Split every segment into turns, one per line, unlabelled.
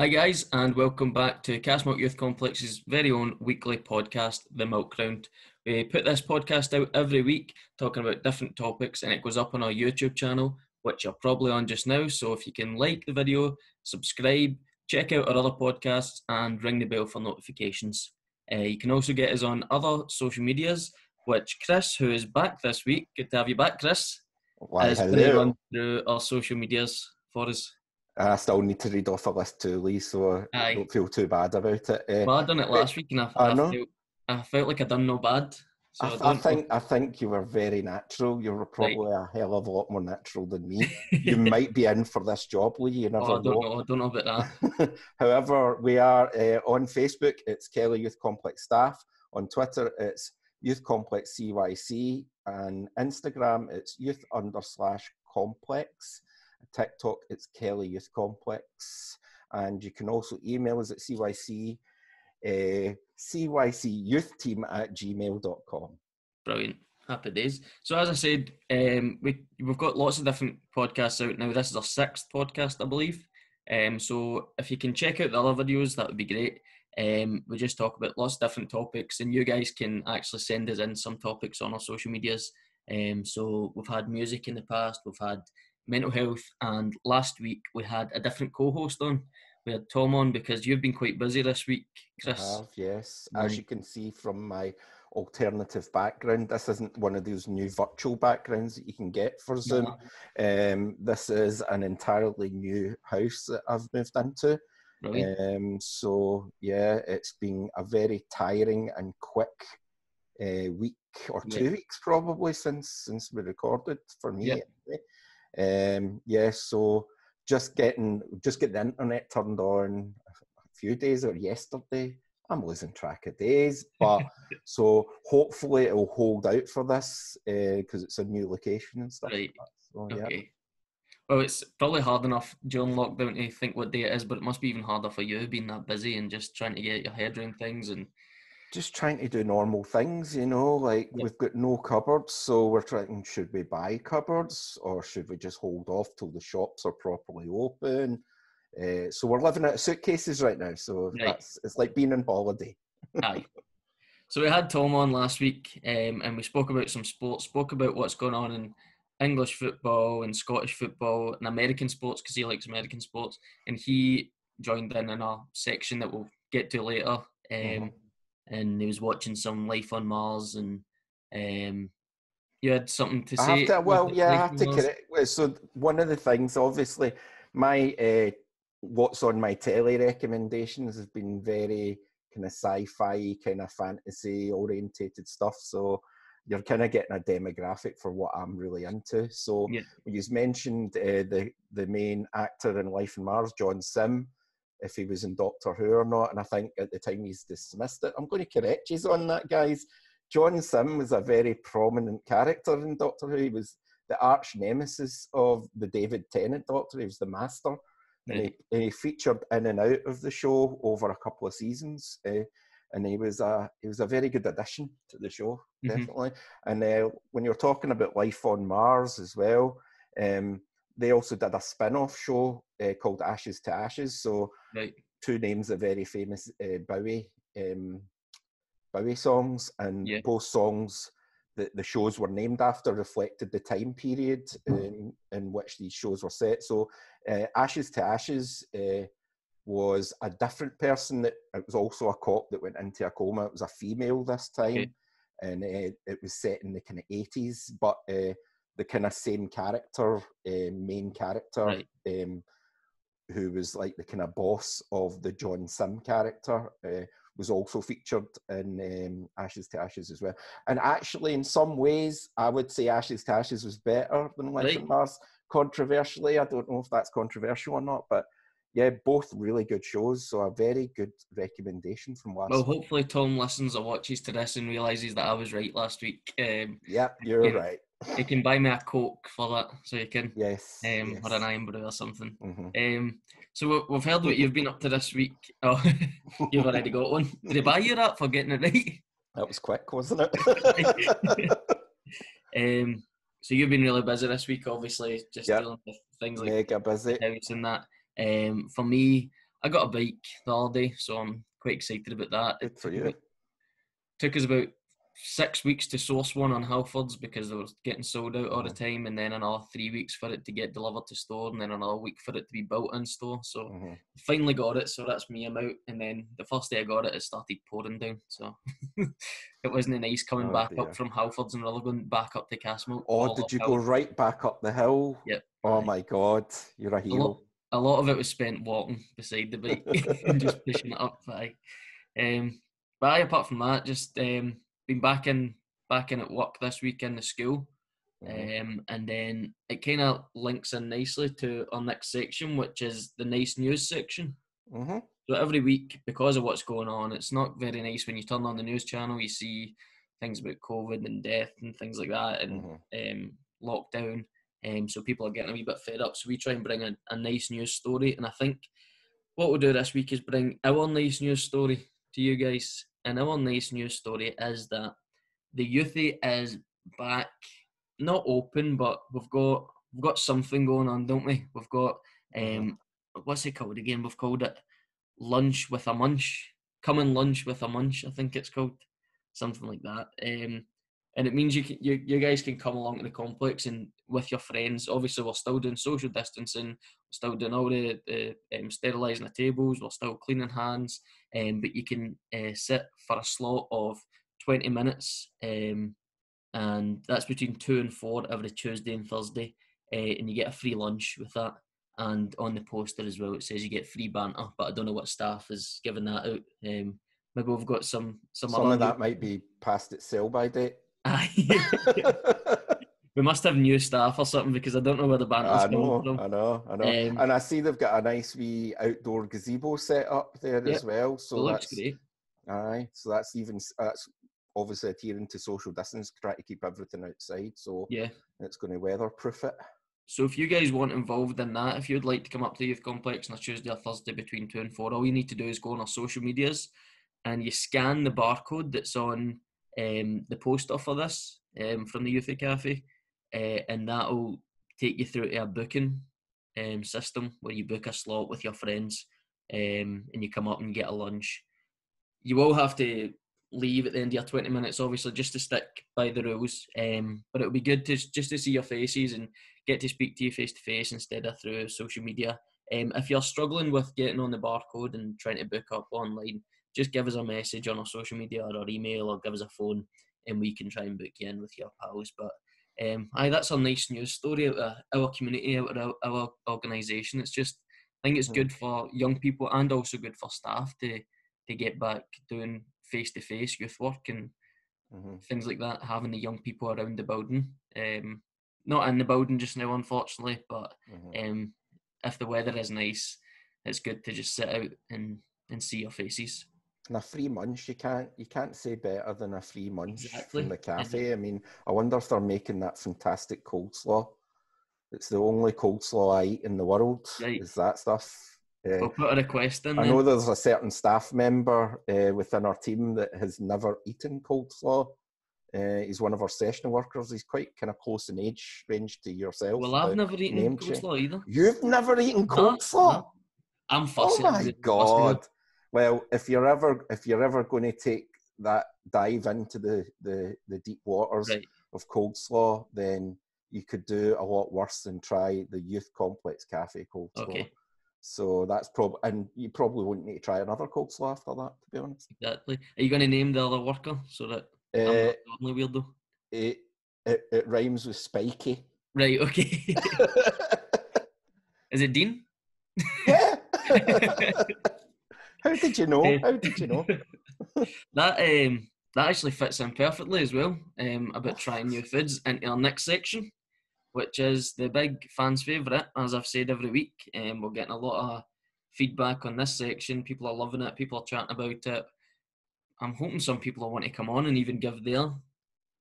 Hi, guys, and welcome back to Castlemilk Youth Complex's very own weekly podcast, The Milk Round. We put this podcast out every week talking about different topics, and it goes up on our YouTube channel, which you're probably on just now. So if you can like the video, subscribe, check out our other podcasts, and ring the bell for notifications. Uh, you can also get us on other social medias, which Chris, who is back this week, good to have you back, Chris,
Why,
is going to
hello.
run through our social medias for us.
I still need to read off a list to Lee, so I don't feel too bad about it. Uh,
Well, I done it last week, and I,
I
I, felt, I felt like I done no bad. So
I, I
don't
think I think you were very natural. You were probably a hell of a lot more natural than me. You might be in for this job, Lee. You never
oh, I don't
know.
know. I don't know about that.
However, we are uh, on Facebook. It's Kelly Youth Complex Staff. On Twitter, it's Youth Complex CYC. And Instagram, it's Youth under slash Complex. TikTok, it's Kelly Youth Complex. And you can also email us at CYC, uh, CYCYouthTeam at gmail.com.
Brilliant. Happy days. So as I said, um, we we've got lots of different podcasts out now. This is our sixth podcast, I believe. Um, so if you can check out the other videos, that would be great. Um, we just talk about lots of different topics, and you guys can actually send us in some topics on our social medias. Um, so we've had music in the past, we've had mental health, and last week we had a different co-host on. We had Tom on because you've been quite busy this week,
I
Chris.
have, yes. As you can see from my alternative background, this isn't one of those new virtual backgrounds that you can get for Zoom. Um, this is an entirely new house that I've moved into.
Brilliant.
Um, so yeah, it's been a very tiring and quick uh, week or
Yeah.
two weeks probably since since we recorded for me.
Yeah.
Anyway. Um, yeah, so just getting just get the internet turned on a few days or yesterday. I'm losing track of days, but so hopefully it'll hold out for this because it's a new location and stuff.
Right.
Like. So, yeah.
Okay. Well, it's probably hard enough during lockdown to think what day it is, but it must be even harder for you being that busy and just trying to get your head around things. And
just trying to do normal things, you know, like
Yeah.
we've got no cupboards, so we're trying should we buy cupboards or should we just hold off till the shops are properly open? Uh, so we're living out of suitcases right now, so
Right.
that's it's like being on holiday.
aye. So we had Tom on last week, um, and we spoke about some sports, spoke about what's going on in English football and Scottish football and American sports because he likes American sports, and he joined in in a section that we'll get to later. Um,
Mhm.
And he was watching some Life on Mars, and um, you had something to say.
have to, well, yeah, I have to correct. So one of the things, obviously, my uh, what's on my telly recommendations has been very kind of sci-fi, kind of fantasy orientated stuff. So you're kind of getting a demographic for what I'm really into. So
Yeah.
you mentioned uh, the the main actor in Life on Mars, John Simm. If he was in Doctor Who or not, and I think at the time he's dismissed it. I'm going to correct you on that, guys. John Simm was a very prominent character in Doctor Who. He was the arch nemesis of the David Tennant Doctor. He was the master. And he, and he featured in and out of the show over a couple of seasons. Uh, and he was a he was a very good addition to the show,
Mhm.
definitely. And uh, when you're talking about life on Mars as well, um, they also did a spin-off show uh, called Ashes to Ashes. So
Right.
two names of very famous uh, Bowie um, Bowie songs, and
Yeah.
both songs that the shows were named after reflected the time period in, in which these shows were set. So, uh, Ashes to Ashes uh, was a different person. That it was also a cop that went into a coma. It was a female this time,
Okay.
and uh, it was set in the kind of eighties. But uh, the kind of same character, uh, main character,
Right.
um, who was like the kind of boss of the John Simm character, uh, was also featured in um, Ashes to Ashes as well. And actually, in some ways, I would say Ashes to Ashes was better than Life
Right.
on Mars. Controversially, I don't know if that's controversial or not, but yeah, both really good shows. So a very good recommendation from last.
Well,
week.
hopefully Tom listens or watches to this and realizes that I was right last week. Um,
Yep, you're
yeah.
right.
he can buy me a coke for that, so you can,
Yes.
um,
yes.
or an Irn-Bru or something.
Mhm.
Um, so we- we've heard what you've been up to this week. Oh, you've already got one. Did he buy you that for getting it right?
That was quick, wasn't it?
Um, so you've been really busy this week, obviously, just
Yep.
dealing with things like
Mega busy.
house and that. Um, for me, I got a bike the other day, so I'm quite excited about that.
Good for
took
you.
about- took us about six weeks to source one on Halfords because they were getting sold out all the time, and then another three weeks for it to get delivered to store, and then another week for it to be built in store. So
Mhm.
finally got it, so that's me. I'm out, and then the first day I got it, it started pouring down. So it wasn't nice coming
Oh,
back
dear.
up from Halfords and really going back up to Castlemilk.
Oh, did you
uphill.
go right back up the hill?
Yep.
Oh my God, you're a hero.
A lot of it was spent walking beside the bike and just pushing it up. Aye. Um, but aye, apart from that, just um, been back in back in at work this week in the school,
Mhm.
um, and then it kind of links in nicely to our next section, which is the nice news section.
Mhm.
So every week, because of what's going on, it's not very nice when you turn on the news channel. You see things about COVID and death and things like that, and
Mhm.
um, lockdown. Um, so people are getting a wee bit fed up. So we try and bring a, a nice news story. And I think what we'll do this week is bring our nice news story to you guys. And our nice news story is that the youthy is back, not open, but we've got we've got something going on, don't we? We've got um, what's it called again? We've called it lunch with a munch. Come and lunch with a munch. I think it's called something like that. Um, and it means you can, you you guys can come along to the complex and with your friends. Obviously, we're still doing social distancing. We're still doing all the, the um, sterilising the tables. We're still cleaning hands. Um, but you can uh, sit for a slot of twenty minutes, um, and that's between two and four every Tuesday and Thursday. Uh, and you get a free lunch with that. And on the poster as well, it says you get free banter. But I don't know what staff is giving that out. Um, maybe we've got some some,
Some
other
of that might be past its sell by date.
We must have new staff or something because I don't know where the banter's
I
coming
know,
from.
I know, I know.
Um,
and I see they've got a nice wee outdoor gazebo set up there
Yep,
as well. So that's
great.
aye. So that's even that's obviously adhering to social distance, try to keep everything outside. So
Yeah.
it's going to weatherproof it.
So if you guys want involved in that, if you'd like to come up to the youth complex on a Tuesday or Thursday between two and four, all you need to do is go on our social medias and you scan the barcode that's on um, the poster for this um, from the Youth Cafe, uh, and that'll take you through to a booking um, system where you book a slot with your friends um, and you come up and get a lunch. You will have to leave at the end of your 20 minutes, obviously, just to stick by the rules. Um, but it'll be good to just to see your faces and get to speak to you face to face instead of through social media. Um, if you're struggling with getting on the barcode and trying to book up online, just give us a message on our social media or our email or give us a phone and we can try and book you in with your pals. But um, aye, that's a nice news story out of our community, out of our, our organisation. It's just, I think it's
Mhm.
good for young people and also good for staff to to get back doing face to face youth work and
hmm
things like that, having the young people around the building. Um, not in the building just now, unfortunately, but
hmm
um, if the weather is nice, it's good to just sit out and, and see your faces.
And a free munch, you can't you can't say better than a free munch
Exactly.
from the cafe. I mean, I wonder if they're making that fantastic coleslaw. It's the only coleslaw I eat in the world.
Right.
Is that stuff? Uh,
We'll put a request in
I
then.
know there's a certain staff member uh, within our team that has never eaten coleslaw. Uh, he's one of our session workers. He's quite kind of close in age range to yourself.
Well, I've never eaten coleslaw either.
You've never eaten
No,
coleslaw?
no. I'm
Oh my
I'm fussy.
god! Well, if you're ever if you're ever going to take that dive into the the, the deep waters
Right.
of coleslaw, then you could do a lot worse than try the youth complex cafe coleslaw.
Okay.
So that's probably, and you probably wouldn't need to try another coleslaw after that, to be honest.
Exactly. Are you going to name the other worker so that I'm
Uh,
not the only weirdo?
it, it it rhymes with spiky.
Right. Okay. Is it Dean?
yeah. How did you know?
Eh.
How did you know?
that um that actually fits in perfectly as well. Um, about trying new foods into our next section, which is the big fans' favourite. As I've said every week, um, we're getting a lot of feedback on this section. People are loving it. People are chatting about it. I'm hoping some people will want to come on and even give their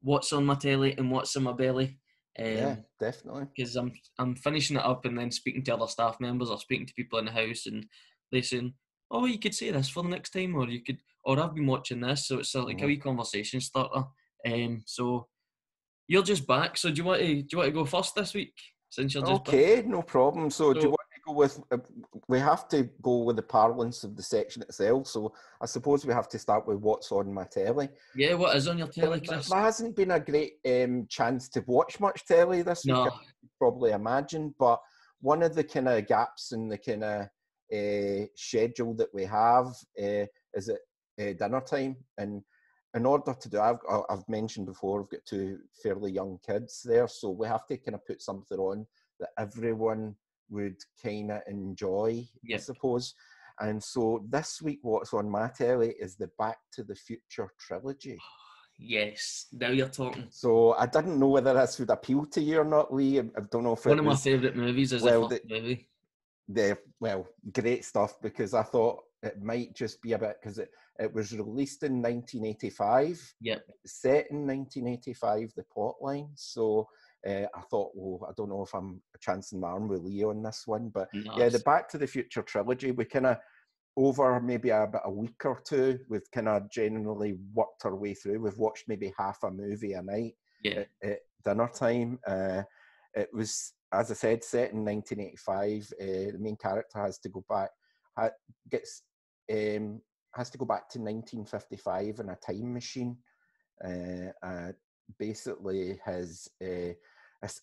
what's on my telly and what's in my belly. Um,
yeah, definitely.
because I'm I'm finishing it up and then speaking to other staff members or speaking to people in the house and they saying, "Oh, you could say this for the next time," or you could, or I've been watching this, so it's like a
Mhm.
wee conversation starter. Um, so you're just back. So do you want to do you want to go first this week since you're just back?
Okay, no problem. So, do you want to go with uh, we have to go with the parlance of the section itself. So I suppose we have to start with what's on my telly.
Yeah, what is on your telly, Chris?
There hasn't been a great um, chance to watch much telly this week.
No.
I could probably imagine, but one of the kind of gaps in the kind of uh, schedule that we have uh, is at uh, dinner time, and in order to do, I've, I've mentioned before, I've got two fairly young kids there, so we have to kind of put something on that everyone would kind of enjoy, I suppose. And so this week, what's on my telly is the Back to the Future trilogy.
Yes, now you're talking.
So I didn't know whether this would appeal to you or not, Lee. I don't know if
One of my favourite movies is
well,
the movie.
The well, great stuff because I thought it might just be a bit because it, it was released in 1985,
Yep.
set in 1985, the plot line. So uh, I thought, well, I don't know if I'm chancing my arm with Lee on this one, but
No,
yeah, the Back to the Future trilogy, we kind of over maybe about a week or two, we've kind of generally worked our way through. We've watched maybe half a movie a night
yeah,
at, at dinner time. Uh, it was, as I said, set in 1985. Uh, the main character has to go back, ha, gets um, has to go back to 1955 in a time machine. Uh, uh, basically, his uh,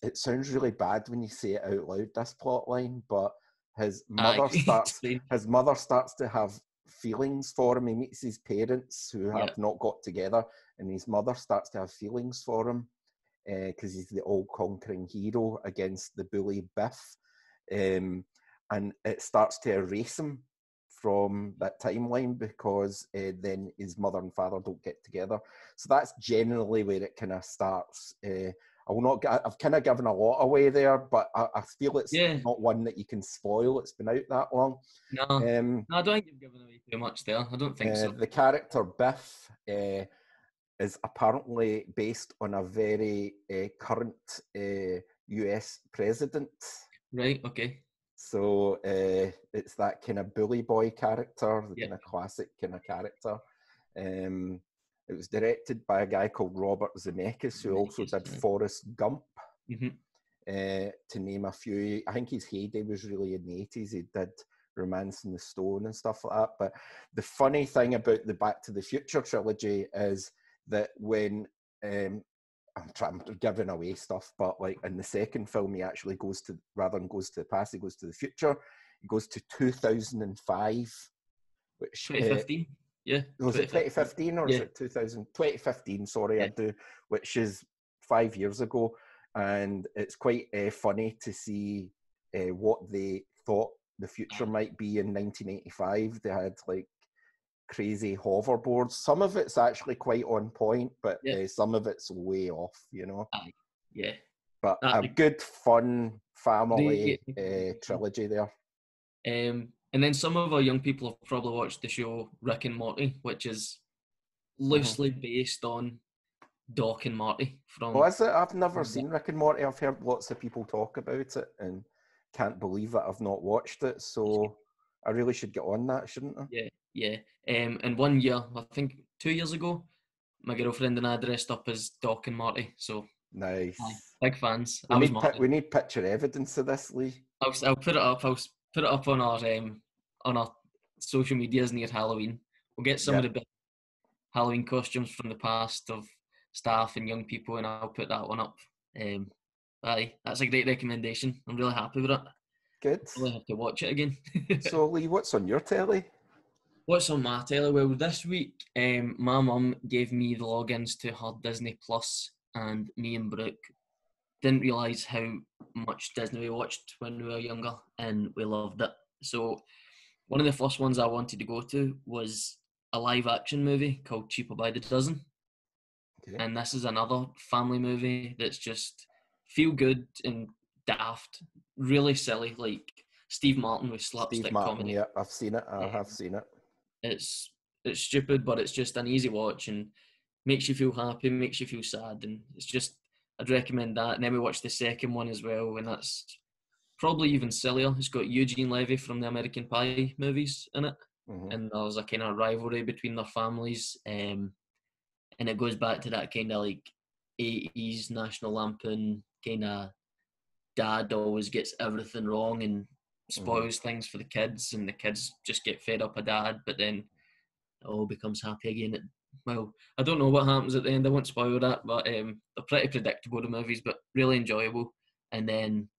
it sounds really bad when you say it out loud. This plot line, but his mother starts his mother starts to have feelings for him. He meets his parents who have
Yeah.
not got together, and his mother starts to have feelings for him because he's the all conquering hero against the bully Biff. Um, and it starts to erase him from that timeline because uh, then his mother and father don't get together. So that's generally where it kind of starts. Uh, I will not. Get, I've kind of given a lot away there, but I, I feel it's
Yeah.
not one that you can spoil. It's been out that long.
No,
Um,
no, I don't think you've given away too much there. I don't think
uh,
so.
The character Biff uh, is apparently based on a very uh, current uh, US president.
Right, okay.
So uh, it's that kind of bully boy character, the
Yeah.
kind of classic kind of character. Um, it was directed by a guy called Robert Zemeckis, who also did. Forrest Gump,
hmm
uh, to name a few. I think his heyday was really in the 80s. He did Romancing the Stone and stuff like that. But the funny thing about the Back to the Future trilogy is that when um, I'm trying I'm giving away stuff, but like in the second film, he actually goes to rather than goes to the past, he goes to the future. He goes to 2005, which uh,
2015. Yeah.
was it 2015 or is it 2000? 2015, sorry, I do, which is five years ago. And it's quite uh, funny to see uh, what they thought the future might be in 1985. They had like crazy hoverboards. Some of it's actually quite on point, but
Yeah.
uh, some of it's way off, you know.
Yeah.
But
Ah,
a good, fun family uh, trilogy there.
Um, and then some of our young people have probably watched the show Rick and Morty, which is
Mm-hmm.
loosely based on Doc and Marty from.
Oh, is it? I've never seen Rick and Morty. I've heard lots of people talk about it and can't believe that I've not watched it. So I really should get on that, shouldn't I?
Yeah. Um, and one year, I think two years ago, my girlfriend and I dressed up as Doc and Marty. So
Nice.
Aye. big fans.
We
I
need, pi- we need picture evidence of this, Lee.
I'll, I'll put it up. I'll put it up on our um, on our social medias near Halloween. We'll get some of the best Halloween costumes from the past of staff and young people, and I'll put that one up. Um, aye, that's a great recommendation. I'm really happy with it.
Good.
I'll have to watch it again.
so, Lee, what's on your telly?
What's on my telly? Well, this week, um, my mum gave me the logins to her Disney Plus, and me and Brooke didn't realise how much Disney we watched when we were younger, and we loved it. So, one of the first ones I wanted to go to was a live action movie called Cheaper by the Dozen,
Okay.
and this is another family movie that's just feel good and daft, really silly, like Steve Martin with slapstick
Steve Martin,
comedy
yeah, I've seen it. I have seen it.
It's it's stupid, but it's just an easy watch and makes you feel happy, makes you feel sad, and it's just I'd recommend that. And then we watched the second one as well, and that's probably even sillier. It's got Eugene Levy from the American Pie movies in it,
Mhm.
and there's a kind of rivalry between their families, um, and it goes back to that kind of like 80s National Lampoon kind of dad always gets everything wrong and spoils things for the kids, and the kids just get fed up of dad. But then it all becomes happy again. It, well, I don't know what happens at the end. I won't spoil that, but um, they're pretty predictable the movies, but really enjoyable. And then,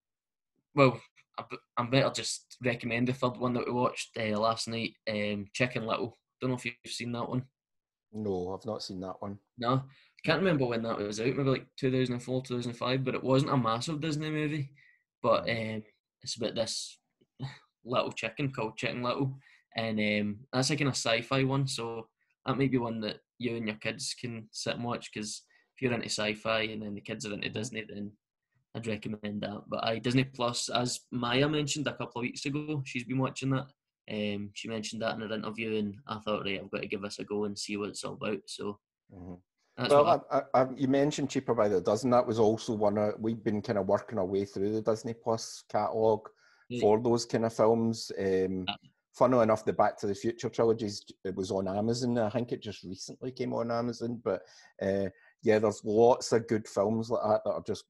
well, I, I better just recommend the third one that we watched uh, last night, um, Chicken Little. Don't know if you've seen that one.
No, I've not seen that one.
No, can't remember when that was out. Maybe like 2004, 2005. But it wasn't a massive Disney movie. But um, it's about this little chicken called Chicken Little, and um, that's like in a sci-fi one. So that may be one that you and your kids can sit and watch because if you're into sci-fi and then the kids are into Disney, then I'd recommend that. But I Disney Plus, as Maya mentioned a couple of weeks ago, she's been watching that. Um, she mentioned that in her interview, and I thought, right, I've got to give this a go and see what it's all about. So,
mm-hmm. well, I, I, I, you mentioned cheaper by the dozen. That was also one of we've been kind of working our way through the Disney Plus catalog yeah. for those kind of films. Um, yeah. Funnily enough, the Back to the Future trilogies it was on Amazon. I think it just recently came on Amazon, but uh, yeah, there's lots of good films like that that are just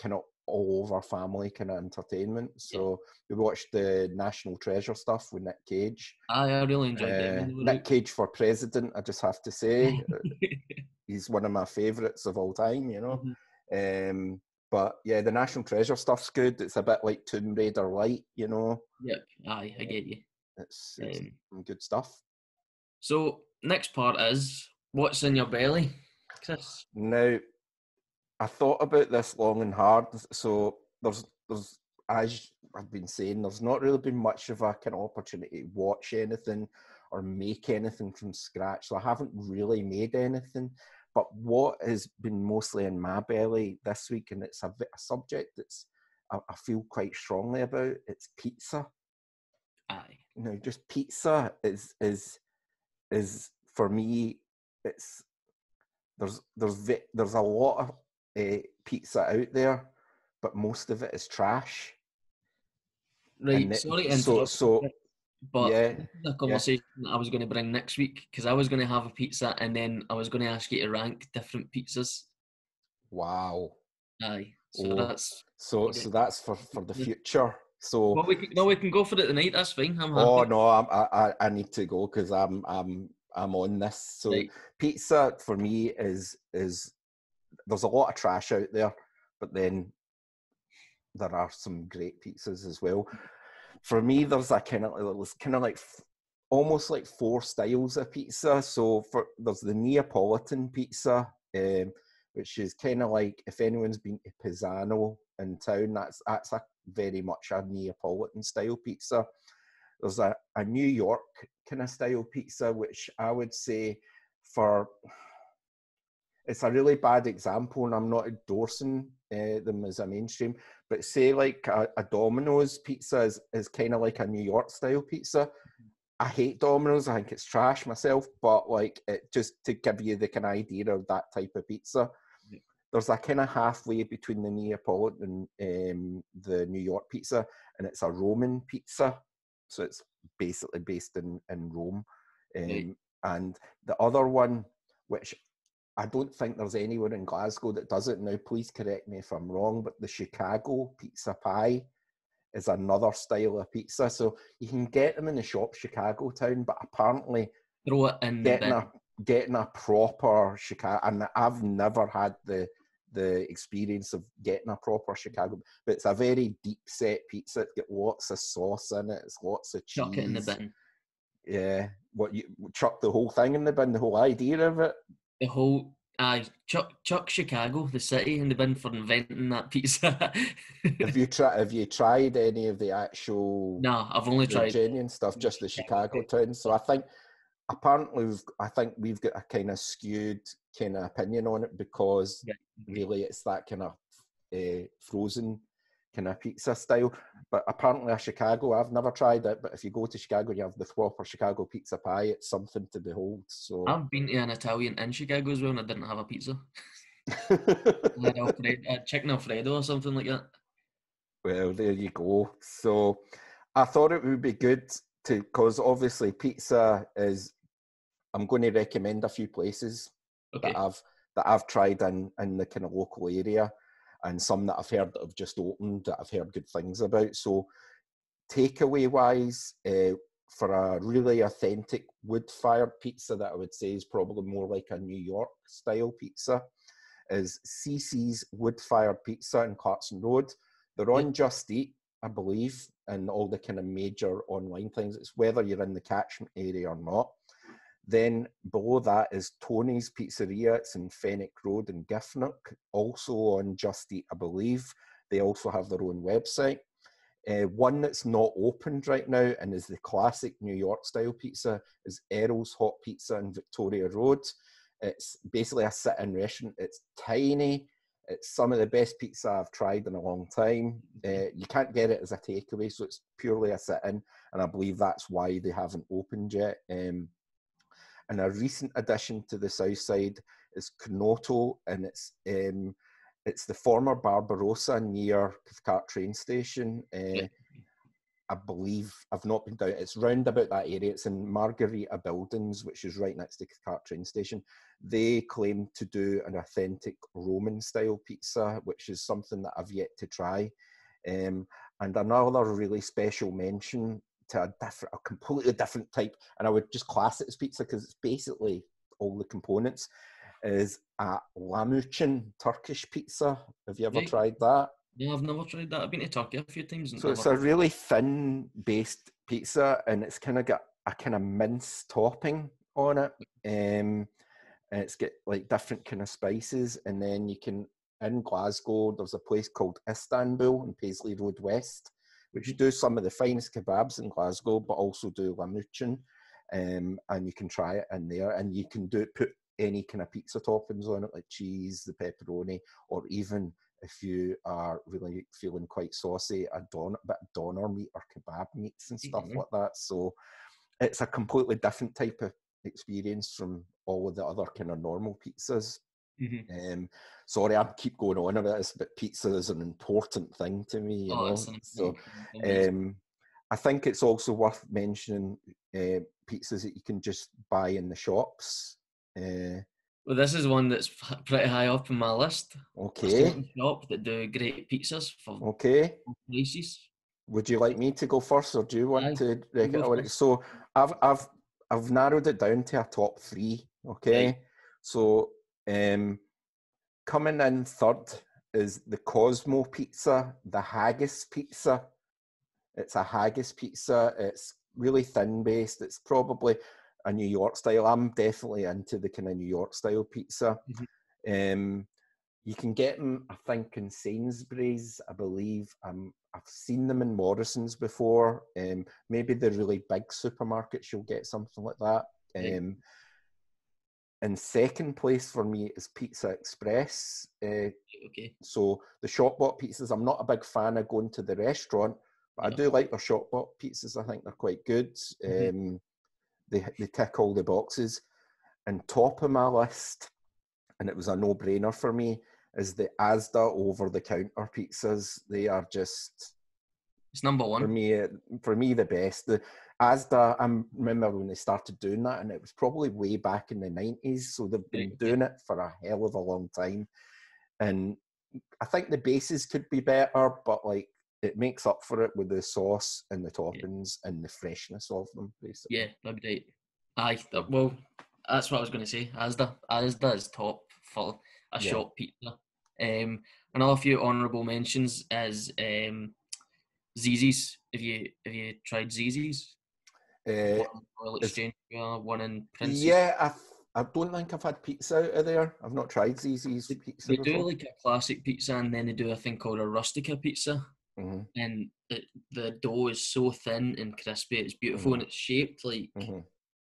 kind of all over family kind of entertainment. So yeah. we watched the National Treasure stuff with Nick Cage.
I, I really enjoyed uh,
it. Nick Cage for president, I just have to say. he's one of my favourites of all time, you know. Mm-hmm. Um, but yeah, the National Treasure stuff's good. It's a bit like Tomb Raider light, you know.
Yep, aye, I get you.
It's, it's um, good stuff.
So next part is what's in your belly, Chris?
Now, I thought about this long and hard. So there's there's as I've been saying, there's not really been much of a kind of opportunity to watch anything or make anything from scratch. So I haven't really made anything. But what has been mostly in my belly this week, and it's a, a subject that's I, I, feel quite strongly about, it's pizza.
Aye.
You know, just pizza is is is for me. It's there's there's there's a lot of uh, pizza out there, but most of it is trash.
Right. Sorry, so so. But yeah, a conversation yeah. I was going to bring next week because I was going to have a pizza and then I was going to ask you to rank different pizzas.
Wow.
Aye. So oh. that's
so so that's for for the future. So
well, we can, no, we can go for it tonight. That's fine. I'm
oh, happy. Oh no, I'm, I I need to go because I'm I'm I'm on this. So right. pizza for me is is there's a lot of trash out there, but then there are some great pizzas as well. For me, there's a kind of there's kind of like almost like four styles of pizza. So for there's the Neapolitan pizza, um, which is kind of like if anyone's been to Paesano in town, that's that's a very much a Neapolitan style pizza. There's a, a New York kind of style pizza, which I would say for it's a really bad example, and I'm not endorsing uh, them as a mainstream. But say like a, a Domino's pizza is, is kind of like a New York style pizza. I hate Domino's. I think it's trash myself. But like it just to give you the kind of idea of that type of pizza. There's a kind of halfway between the Neapolitan and um, the New York pizza, and it's a Roman pizza. So it's basically based in in Rome. Um, And the other one, which I don't think there's anywhere in Glasgow that does it. Now, please correct me if I'm wrong, but the Chicago pizza pie is another style of pizza. So you can get them in the shop, Chicago Town, but apparently
throw it in
getting a getting a proper Chicago, and I've never had the the experience of getting a proper Chicago, but it's a very deep set pizza. It's got lots of sauce in it. It's lots of cheese.
Chuck it in the bin.
Yeah, what you chuck the whole thing in the bin, the whole idea of it
the whole uh, Chuck Chuck Chicago, the city, in the bin for inventing that pizza.
have you tried? Have you tried any of the actual?
No, I've only tried
genuine stuff, just the Chicago town. So I think apparently we've, I think we've got a kind of skewed kind of opinion on it because yeah. really it's that kind of uh, frozen kind of pizza style. But apparently, a Chicago, I've never tried it. But if you go to Chicago, you have the proper Chicago pizza pie. It's something to behold. So
I've been to an Italian in Chicago as well, and I didn't have a pizza. Alfredo, uh, chicken Alfredo or something like that.
Well, there you go. So I thought it would be good to, because obviously pizza is. I'm going to recommend a few places okay. that I've that I've tried in in the kind of local area and some that I've heard that have just opened that I've heard good things about. So takeaway wise, uh, for a really authentic wood fired pizza that I would say is probably more like a New York style pizza, is CC's Wood Fired Pizza in Clarkston Road. They're on Just Eat, I believe, and all the kind of major online things. It's whether you're in the catchment area or not. Then below that is Tony's Pizzeria. It's in Fenwick Road in Giffnock, also on Just Eat, I believe. They also have their own website. Uh, one that's not opened right now and is the classic New York style pizza is Errol's Hot Pizza in Victoria Road. It's basically a sit-in restaurant. It's tiny. It's some of the best pizza I've tried in a long time. Uh, you can't get it as a takeaway, so it's purely a sit-in, and I believe that's why they haven't opened yet. Um, and a recent addition to the south side is Kanoto, and it's um, it's the former Barbarossa near Cathcart train station. Uh, I believe I've not been down. It's round about that area. It's in Margarita Buildings, which is right next to Cathcart train station. They claim to do an authentic Roman style pizza, which is something that I've yet to try. Um, and another really special mention to a different, a completely different type, and I would just class it as pizza because it's basically all the components. Is a Lahmacun Turkish pizza. Have you ever
Right.
tried that?
No, I've never tried that. I've been to Turkey a few times. And
So it's a really thin based pizza, and it's kind of got a kind of mince topping on it. Um, and it's got like different kind of spices, and then you can in Glasgow. There's a place called Istanbul in Paisley Road West, which you do some of the finest kebabs in Glasgow, but also do Lahmacun. Um, and you can try it in there, and you can do put any kind of pizza toppings on it, like cheese, the pepperoni, or even if you are really feeling quite saucy, a don bit of doner meat or kebab meats and stuff
Mhm.
like that. So it's a completely different type of experience from all of the other kind of normal pizzas.
Mhm.
Um, sorry, I keep going on about this, but pizza is an important thing to me. You
Oh,
know, so um, I think it's also worth mentioning uh, pizzas that you can just buy in the shops. Uh,
well, this is one that's pretty high up in my list.
Okay,
shop that do great pizzas for
okay.
prices.
Would you like me to go first, or do you want
Aye,
to? Rec- oh,
first.
so I've I've I've narrowed it down to a top three. Okay,
Right.
so um, coming in third is the Cosmo Pizza, the Haggis Pizza. It's a haggis pizza. It's really thin based. It's probably a New York style. I'm definitely into the kind of New York style pizza. Um, you can get them, I think, in Sainsbury's. I believe um, I've seen them in Morrison's before. Um, maybe the really big supermarkets, you'll get something like that. Um, in second place for me is Pizza Express. Uh,
Okay.
so the shop bought pizzas, I'm not a big fan of going to the restaurant, but I do like their shop bought pizzas. I think they're quite good.
Mhm.
Um, they they tick all the boxes. And top of my list, and it was a no brainer for me, is the Asda over the counter pizzas. They are just
It's number one for
me uh, for me the best. The Asda, I remember when they started doing that, and it was probably way back in the nineties. So they've been doing it for a hell of a long time, and I think the bases could be better, but like it makes up for it with the sauce and the toppings and the freshness of them. Basically,
Yeah, that'd be right. Aye, well, that's what I was going to say. Asda, Asda is top for a
Yeah.
shop pizza. Um, another few honourable mentions is um, Zizzi's. Have you have you tried Zizzi's?
Uh,
Royal Exchange, uh, one in Prince's.
yeah, I, I don't think I've had pizza out of there. I've not tried Zizzi's pizza
They
before.
do like a classic pizza, and then they do a thing called a rustica pizza.
Mhm,
and it, the dough is so thin and crispy. It's beautiful
Mhm.
and it's shaped like
mhm,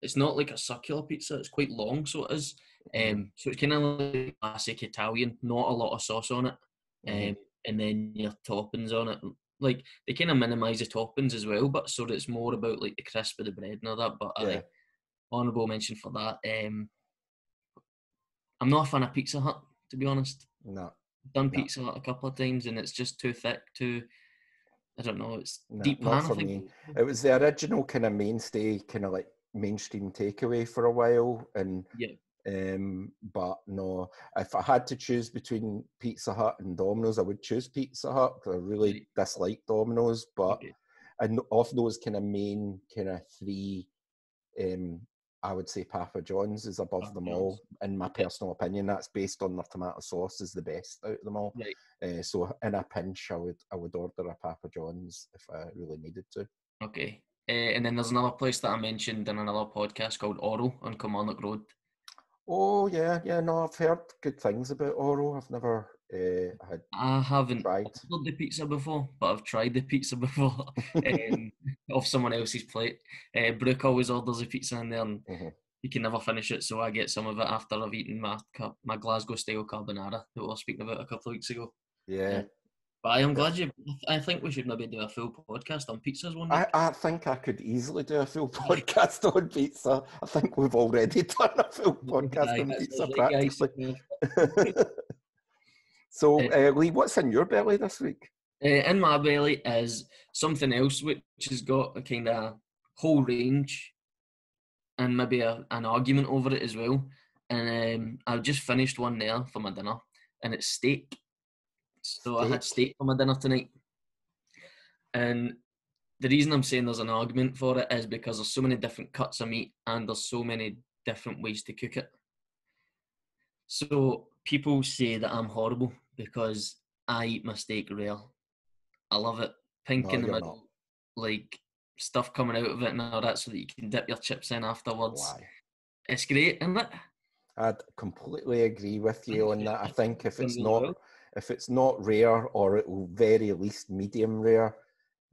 it's not like a circular pizza. It's quite long, so it is.
mhm,
Um, so it's kind of like classic Italian. Not a lot of sauce on it,
mhm.
um, and then your toppings on it. Like they kind of minimise the toppings as well, but so that it's more about like the crisp of the bread and all that. But
Yeah.
aye, honourable mention for that. Um, I'm not a fan of Pizza Hut to be honest.
No,
done
No.
Pizza Hut a couple of times and it's just too thick. Too, I don't know. It's
No,
deep pan. I
for me. it was the original kind of mainstay, kind of like mainstream takeaway for a while, and
Yeah.
Um, but no, if I had to choose between Pizza Hut and Domino's, I would choose Pizza Hut because I really dislike Domino's. But
Okay.
and of those kind of main kind of three, um, I would say Papa John's is above
Papa
them
John's.
all, in my personal opinion. That's based on their tomato sauce is the best out of them all.
Right.
Uh, so in a pinch, I would I would order a Papa John's if I really needed to.
Okay. Uh, and then there's another place that I mentioned in another podcast called Oro on Kilmarnock Road.
Oh yeah, yeah. No, I've heard good things about Oro. I've never uh, had
I haven't
tried.
ordered the pizza before, but I've tried the pizza before um, off someone else's plate. Uh, Brooke always orders a pizza in there, and
Mhm.
he can never finish it, so I get some of it after I've eaten my my Glasgow style carbonara that we were speaking about a couple of weeks ago.
Yeah,
But I am glad you. I think we should maybe do a full podcast on pizzas one day.
I, I think I could easily do a full podcast on pizza. I think we've already done a full podcast
Aye,
on pizza practically. so, uh, Lee, what's in your belly this week?
Uh, in my belly is something else which has got a kind of whole range and maybe a, an argument over it as well. And um, I've just finished one there for my dinner, and it's steak. So I had steak for my dinner tonight. And the reason I'm saying there's an argument for it is because there's so many different cuts of meat and there's so many different ways to cook it. So people say that I'm horrible because I eat my steak rare. I love it pink
No,
in the middle, like stuff coming out of it and all that, so that you can dip your chips in afterwards.
Why?
It's great, isn't it?
I'd completely agree with you on that. I think if it's not. If it's not rare or at very least medium rare,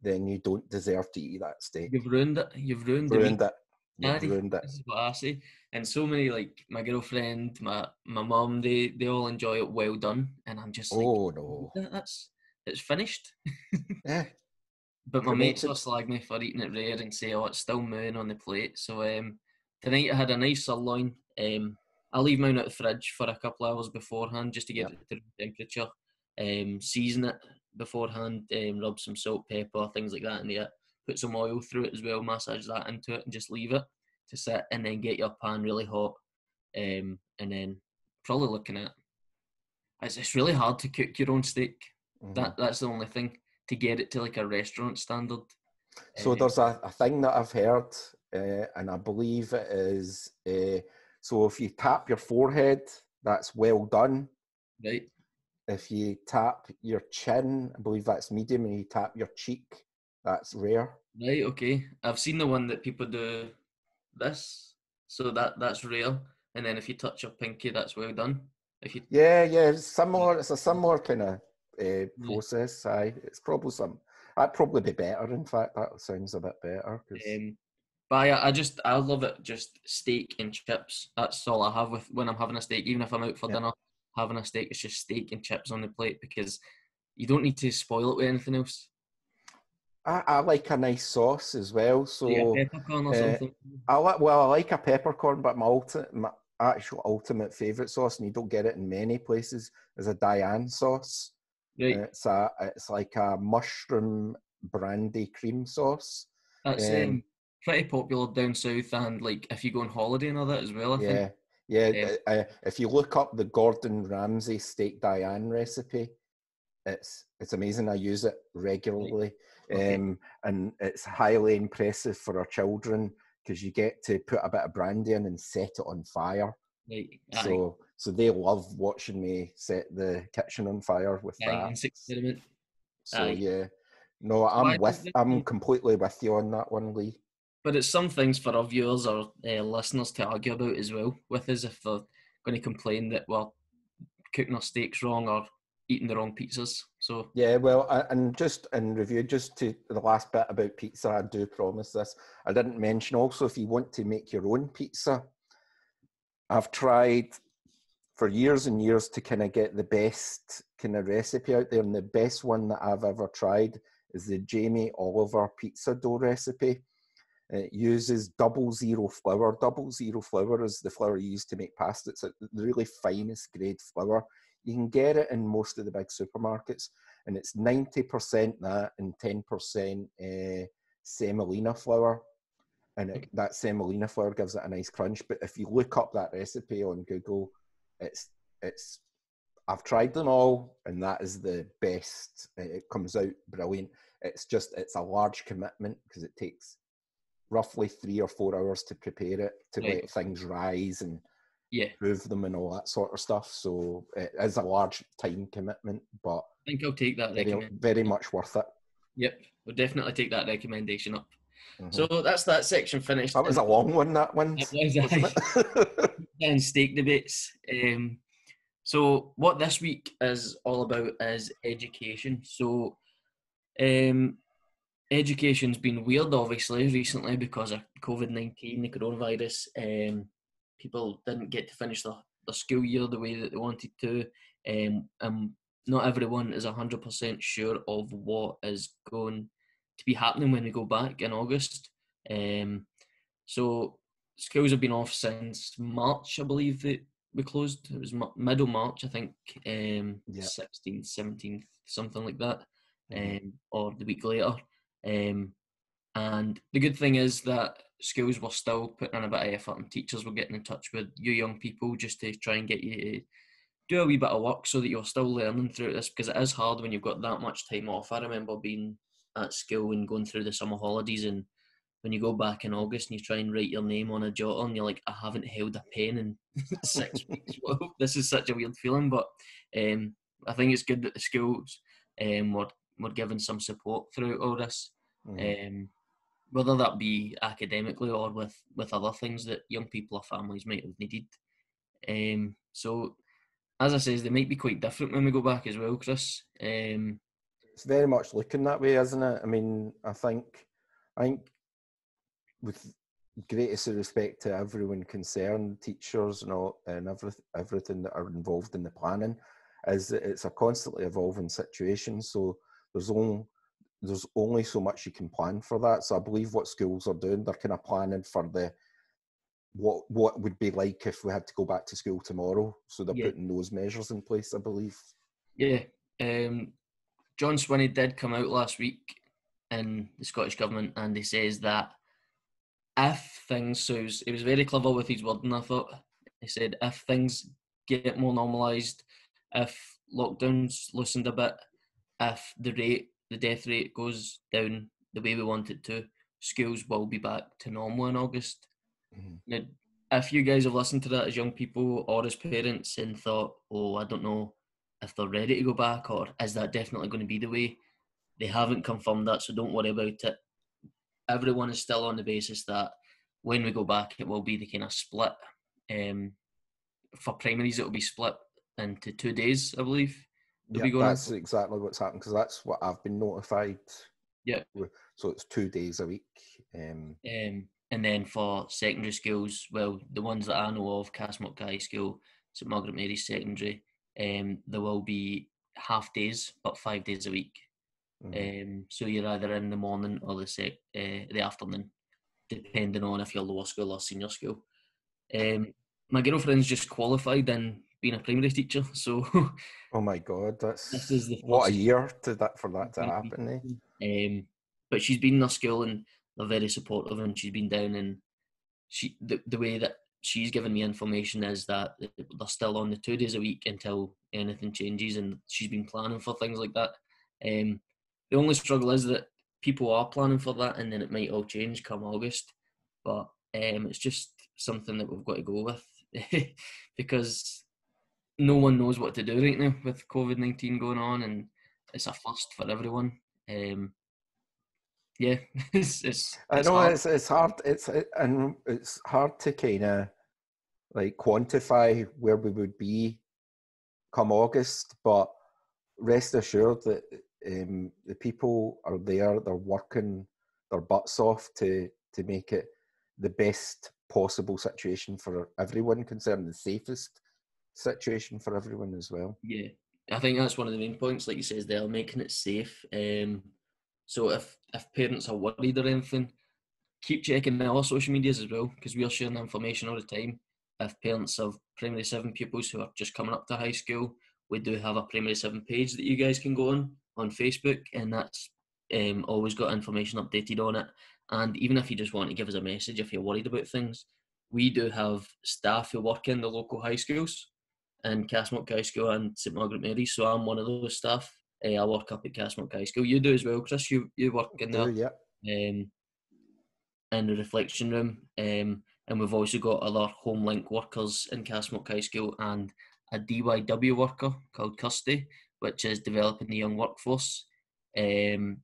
then you don't deserve to eat that steak.
You've ruined it. You've ruined.
Ruined it. You've ruined it.
This is what I say. And so many like my girlfriend, my my mum, they they all enjoy it well done, and I'm just like,
Oh no.
"Yeah, that's it's finished.
Yeah.
But my mates will slag me for eating it rare and say, "Oh, it's still mooing on the plate." So um, tonight I had a nice sirloin. Um, I leave mine out the fridge for a couple hours beforehand just to get
Yep.
it to room temperature. Um, season it beforehand. Um, rub some salt, pepper, things like that in it. Put some oil through it as well. Massage that into it and just leave it to sit, and then get your pan really hot. Um, and then probably looking at. It's, it's really hard to cook your own steak.
Mhm.
That that's the only thing to get it to like a restaurant standard.
So
Um,
there's a, a thing that I've heard, uh, and I believe it is. Uh, so if you tap your forehead, that's well done.
right.
If you tap your chin, I believe that's medium, and you tap your cheek, that's rare.
Right, okay. I've seen the one that people do this, so that that's rare. And then if you touch your pinky, that's well done. If you
Yeah, yeah, it's similar. It's a similar kind of uh, process. Aye, it's probably some. That'd probably be better. In fact, that sounds a bit better. 'cause-
um, I, I just I love it. Just steak and chips. That's all I have with when I'm having a steak. Even if I'm out for
Yeah.
dinner, having a steak, it's just steak and chips on the plate because you don't need to spoil it with anything else.
I, I like a nice sauce as well. So
a peppercorn or
uh,
something.
I like well, I like a peppercorn, but my ultimate, my actual ultimate favorite sauce, and you don't get it in many places, is a Diane sauce.
Right.
It's a it's like a mushroom brandy cream sauce.
That's
um,
um, pretty popular down south, and like if you go on holiday and all that as well. I
Yeah,
think.
yeah.
Yeah.
uh, if you look up the Gordon Ramsay steak Diane recipe, it's it's amazing. I use it regularly,
Okay.
um, and it's highly impressive for our children because you get to put a bit of brandy in and set it on fire.
Right. aye,
So so they love watching me set the kitchen on fire with
aye,
that. So
aye.
yeah, no, I'm
don't
with. I'm completely with you on that one, Lee.
But it's some things for our viewers or uh, listeners to argue about as well with us if they're going to complain that we're cooking our steaks wrong or eating the wrong pizzas. So
Yeah, well, I- and just in review, just to the last bit about pizza, I do promise this. I didn't mention also if you want to make your own pizza, I've tried for years and years to kind of get the best kind of recipe out there, and the best one that I've ever tried is the Jamie Oliver pizza dough recipe. It uses double zero flour. Double zero flour is the flour you use to make pasta. It's a really finest grade flour. You can get it in most of the big supermarkets, and it's 90% that and 10% uh, semolina flour. And it, that semolina flour gives it a nice crunch. But if you look up that recipe on Google, it's it's I've tried them all, and that is the best. It comes out brilliant. It's just it's a large commitment because it takes roughly three or four hours to prepare it to
Right.
let things rise and
Yeah,
prove them and all that sort of stuff. So it is a large time commitment, but
I think I'll take that
very, very much worth it.
Yep, we'll definitely take that recommendation up.
Mhm.
So that's that section finished.
that was a long one. That one.
It was, and steak debates. Um, so what this week is all about is education. So um, education's been weird, obviously, recently because of COVID nineteen, the coronavirus. Um, people didn't get to finish their, their school year the way that they wanted to, um, and not everyone is hundred percent sure of what is going to be happening when we go back in August. Um, so schools have been off since March, I believe that we closed. It was middle March, I think, um,
Yeah.
16th, 17th, something like that,
Mhm.
um, or the week later. Um, and the good thing is that schools were still putting in a bit of effort, and teachers were getting in touch with you young people just to try and get you to do a wee bit of work so that you're still learning through this because it is hard when you've got that much time off. I remember being at school and going through the summer holidays and when you go back in August and you try and write your name on a jotter and you're like, I haven't held a pen in six weeks. Whoa, this is such a weird feeling, but um, I think it's good that the schools um, were, were given some support throughout all this,
Mhm.
um, whether that be academically or with, with other things that young people or families might have needed. Um, so, as I says, they might be quite different when we go back as well, Chris. Um,
it's very much looking that way, isn't it? I mean, I think, I think, with greatest respect to everyone concerned, teachers and all, and every, everything that are involved in the planning, is that it's a constantly evolving situation. So there's only there's only so much you can plan for that. So I believe what schools are doing, they're kind of planning for the what what would be like if we had to go back to school tomorrow. So they're
Yeah.
putting those measures in place, I believe.
Yeah, um, John Swinney did come out last week in the Scottish Government and he says that if things, so he was, he was very clever with his wording, I thought. He said, if things get more normalised, if lockdowns loosened a bit, if the rate, the death rate goes down the way we want it to, schools will be back to normal in August.
Mhm.
Now, if you guys have listened to that as young people or as parents and thought, oh, I don't know if they're ready to go back or is that definitely going to be the way, they haven't confirmed that, so don't worry about it. Everyone is still on the basis that when we go back, it will be the kind of split. Um, for primaries, it will be split into two days, I believe.
Yeah,
on.
that's exactly what's happened because that's what I've been notified.
Yeah.
So it's two days a week. Um,
Um, and then for secondary schools, well, the ones that I know of, Castlemilk High School, St Margaret Mary's Secondary, um, there will be half days, but five days a week.
mhm.
Um, so you're either in the morning or the sec- uh, the afternoon, depending on if you're lower school or senior school. Um, my girlfriend's just qualified in being a primary teacher, so
oh my god, that's this
is the
what a year to that for that to happen. Eh?
Um, but she's been in their school and they're very supportive, and she's been down and she the, the way that she's given me information is that they're still on the two days a week until anything changes, and she's been planning for things like that. Um, the only struggle is that people are planning for that, and then it might all change come August. But um, it's just something that we've got to go with because no one knows what to do right now with COVID nineteen going on, and it's a first for everyone. Um, yeah, it's, it's,
I know it's it's hard. It's it, and it's hard to kind of like quantify where we would be come August, but rest assured that um, the people are there. They're working their butts off to to make it the best possible situation for everyone concerned, the safest situation for everyone as well.
Yeah, I think that's one of the main points. Like you says, they're making it safe. Um, so if if parents are worried or anything, keep checking our social medias as well because we are sharing information all the time. If parents of primary seven pupils who are just coming up to high school, we do have a primary seven page that you guys can go on on Facebook, and that's um, always got information updated on it. And even if you just want to give us a message if you're worried about things, we do have staff who work in the local high schools in Castlemilk High School and St Margaret Mary, so I'm one of those staff. Uh, I work up at Castlemilk High School. You do as well, Chris. You you work in there.
yeah.
Um, in the reflection room, um, and we've also got other home link workers in Castlemilk High School and a DYW worker called Kirsty, which is developing the young workforce. Um,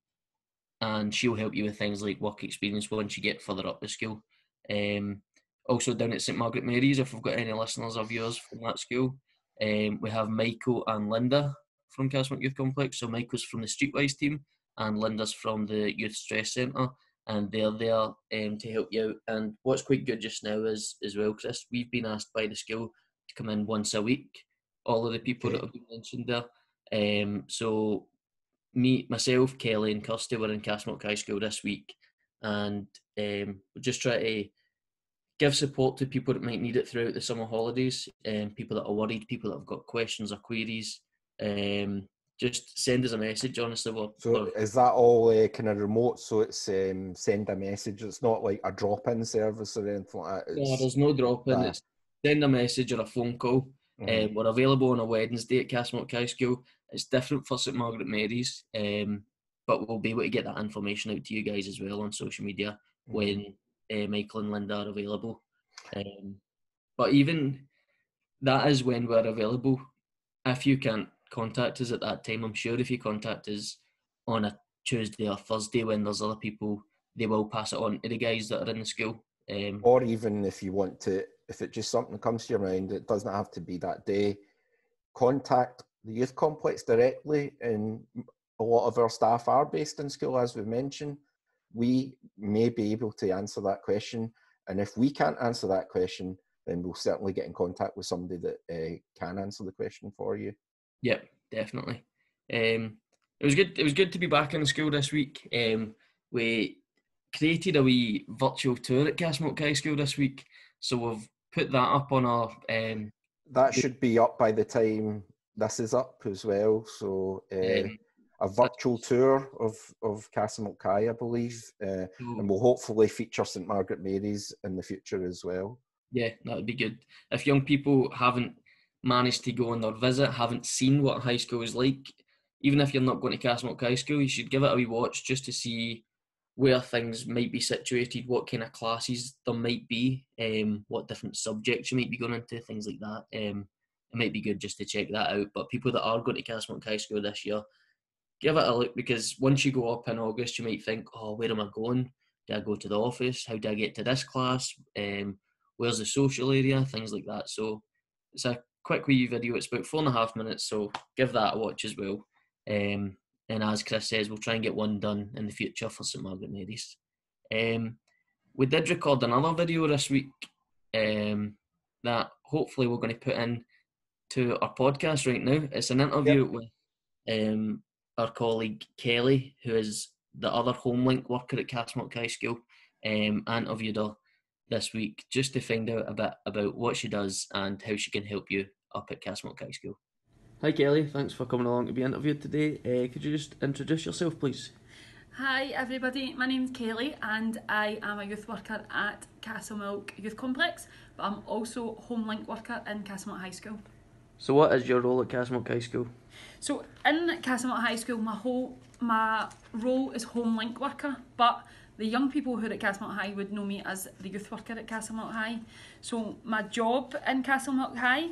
and she'll help you with things like work experience once you get further up the school. Um, also down at St Margaret Mary's, if we've got any listeners of yours from that school, um, we have Michael and Linda from Castlemilk Youth Complex. So Michael's from the Streetwise team and Linda's from the Youth Stress Centre, and they're there um, to help you out. And what's quite good just now is as well, Chris, we've been asked by the school to come in once a week. All of the people that have been mentioned there. Um, so me, myself, Kelly, and Kirsty were in Castlemilk High School this week, and um, we just try to give support to people that might need it throughout the summer holidays, um, people that are worried, people that have got questions or queries. Um, just send us a message. Honestly, we're,
So
we're-
is that all uh, kind of remote? So it's um, send a message. It's not like a drop-in service or anything like that.
no, there's no drop in.
Ah.
It's send a message or a phone call.
Mhm.
Um, we're available on a Wednesday at Castlemilk High School. It's different for St Margaret Mary's, um, but we'll be able to get that information out to you guys as well on social media
Mhm.
when uh, Michael and Linda are available. Um, but even that is when we're available. If you can't contact us at that time, I'm sure if you contact us on a Tuesday or Thursday when there's other people, they will pass it on to the guys that are in the school. Um,
or even if you want to, if it just something comes to your mind, it doesn't have to be that day. Contact the youth complex directly, and a lot of our staff are based in school, as we mentioned. We may be able to answer that question, and if we can't answer that question, then we'll certainly get in contact with somebody that uh, can answer the question for you.
Yep, definitely. Um, it was good. It was good to be back in school this week. Um, we created a wee virtual tour at Castlemilk High School this week, so we've put that up on our. Um,
That should be up by the time this is up as well. So uh,
um,
a virtual tour of of High, I believe, uh,
so-
and we'll hopefully feature St Margaret Mary's in the future as well.
Yeah, that would be good. If young people haven't managed to go on their visit, haven't seen what high school is like, even if you're not going to Castlemilk High School, you should give it a wee watch just to see where things might be situated, what kind of classes there might be, um, what different subjects you might be going into, things like that. Um, it might be good just to check that out. But people that are going to Castlemilk High School this year, give it a look because once you go up in August, you might think, oh, where am I going? Do I go to the office? How do I get to this class? Um, where's the social area, things like that. So it's a quick wee video. It's about four and a half minutes, so give that a watch as well. Um, and as Chris says, we'll try and get one done in the future for St Margaret Mary's. Um, we did record another video this week um, that hopefully we're going to put in to our podcast right now. It's an interview with um, our colleague Kelly, who is the other home link worker at Castlemilk High School. Um, I interviewed her this week just to find out a bit about what she does and how she can help you up at Castlemilk High School. Hi Kelly, thanks for coming along to be interviewed today. Uh, could you just introduce yourself, please?
Hi everybody, my name's Kelly and I am a youth worker at Castlemilk Youth Complex, but I'm also home link worker in Castlemilk High School.
So, what is your role at Castlemilk High School?
So in Castlemilk High School, my whole my role is home link worker, but the young people who are at Castlemilk High would know me as the youth worker at Castlemilk High. So my job in Castlemilk High